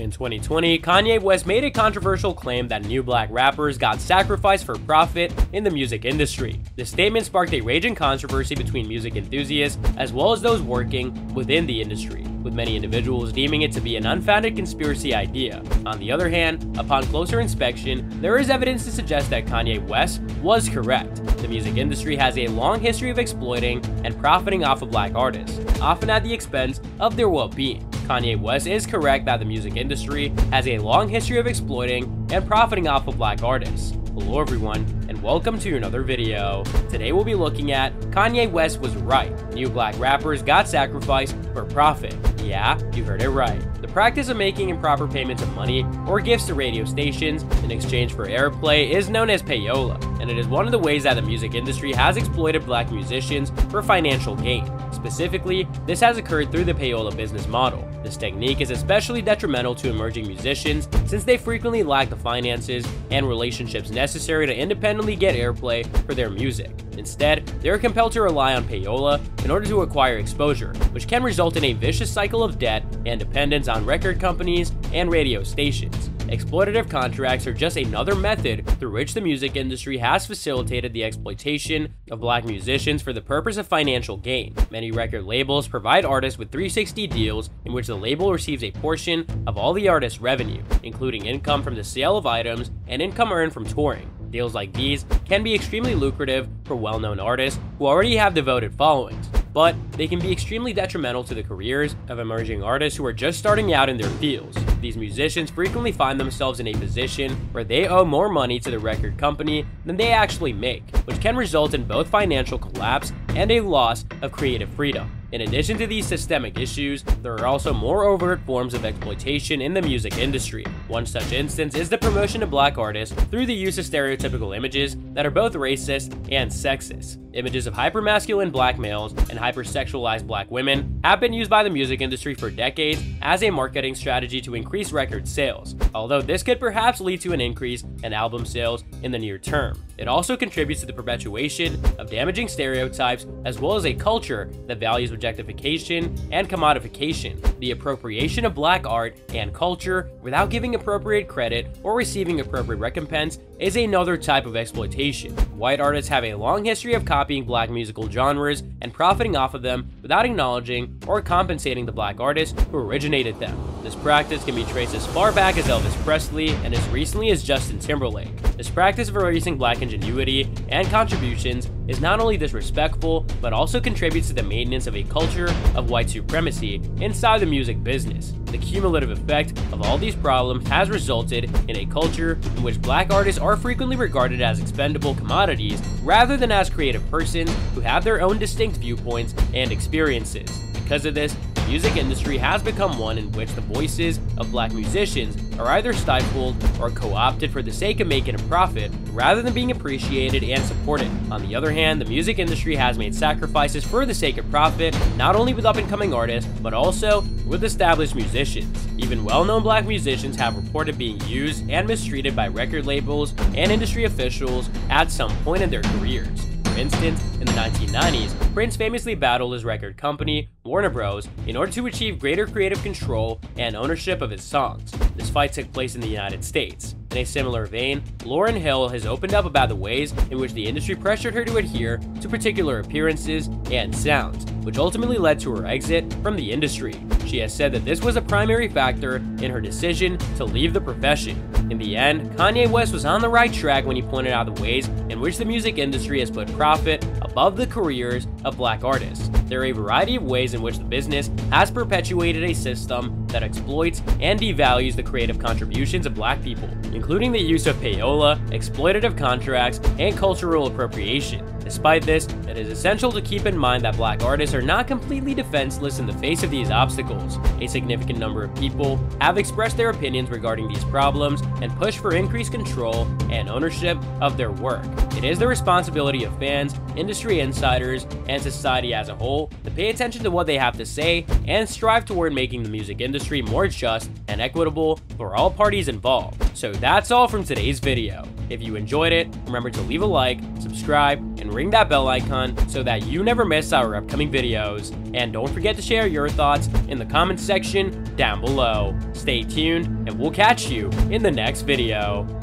In 2020, Kanye West made a controversial claim that new black rappers got sacrificed for profit in the music industry. The statement sparked a raging controversy between music enthusiasts as well as those working within the industry, with many individuals deeming it to be an unfounded conspiracy idea. On the other hand, upon closer inspection, there is evidence to suggest that Kanye West was correct. The music industry has a long history of exploiting and profiting off of black artists, often at the expense of their well-being. Kanye West is correct that the music industry has a long history of exploiting and profiting off of black artists. Hello everyone, and welcome to another video. Today we'll be looking at Kanye West was right. New black rappers got sacrificed for profit. Yeah, you heard it right. The practice of making improper payments of money or gifts to radio stations in exchange for airplay is known as payola, and it is one of the ways that the music industry has exploited black musicians for financial gain. Specifically, this has occurred through the payola business model. This technique is especially detrimental to emerging musicians since they frequently lack the finances and relationships necessary to independently get airplay for their music. Instead, they are compelled to rely on payola in order to acquire exposure, which can result in a vicious cycle of debt and dependence on record companies and radio stations. Exploitative contracts are just another method through which the music industry has facilitated the exploitation of black musicians for the purpose of financial gain. Many record labels provide artists with 360 deals in which the label receives a portion of all the artist's revenue, including income from the sale of items and income earned from touring. Deals like these can be extremely lucrative for well-known artists who already have devoted followings, but they can be extremely detrimental to the careers of emerging artists who are just starting out in their fields. These musicians frequently find themselves in a position where they owe more money to the record company than they actually make, which can result in both financial collapse and a loss of creative freedom. In addition to these systemic issues, there are also more overt forms of exploitation in the music industry. One such instance is the promotion of black artists through the use of stereotypical images that are both racist and sexist. Images of hypermasculine black males and hypersexualized black women have been used by the music industry for decades as a marketing strategy to increase record sales, although this could perhaps lead to an increase in album sales in the near term. It also contributes to the perpetuation of damaging stereotypes as well as a culture that values objectification and commodification, the appropriation of black art and culture without giving appropriate credit or receiving appropriate recompense is another type of exploitation. White artists have a long history of copying black musical genres and profiting off of them without acknowledging or compensating the black artists who originated them. This practice can be traced as far back as Elvis Presley and as recently as Justin Timberlake. This practice of erasing black ingenuity and contributions is not only disrespectful, but also contributes to the maintenance of a culture of white supremacy inside the music business. The cumulative effect of all these problems has resulted in a culture in which black artists are frequently regarded as expendable commodities rather than as creative persons who have their own distinct viewpoints and experiences. Because of this, music industry has become one in which the voices of black musicians are either stifled or co-opted for the sake of making a profit rather than being appreciated and supported. On the other hand, the music industry has made sacrifices for the sake of profit, not only with up-and-coming artists, but also with established musicians. Even well-known black musicians have reported being used and mistreated by record labels and industry officials at some point in their careers. For instance, in the 1990s, Prince famously battled his record company, Warner Bros., in order to achieve greater creative control and ownership of his songs. This fight took place in the United States. In a similar vein, Lauryn Hill has opened up about the ways in which the industry pressured her to adhere to particular appearances and sounds, which ultimately led to her exit from the industry. She has said that this was a primary factor in her decision to leave the profession. In the end, Kanye West was on the right track when he pointed out the ways in which the music industry has put profit above the careers of black artists. There are a variety of ways in which the business has perpetuated a system that exploits and devalues the creative contributions of black people, including the use of payola, exploitative contracts, and cultural appropriation. Despite this, it is essential to keep in mind that black artists are not completely defenseless in the face of these obstacles. A significant number of people have expressed their opinions regarding these problems and push for increased control and ownership of their work. It is the responsibility of fans, industry insiders, and society as a whole to pay attention to what they have to say and strive toward making the music industry more just and equitable for all parties involved. So that's all from today's video. If you enjoyed it, remember to leave a like, subscribe, and and ring that bell icon so that you never miss our upcoming videos. And don't forget to share your thoughts in the comments section down below. Stay tuned, and we'll catch you in the next video.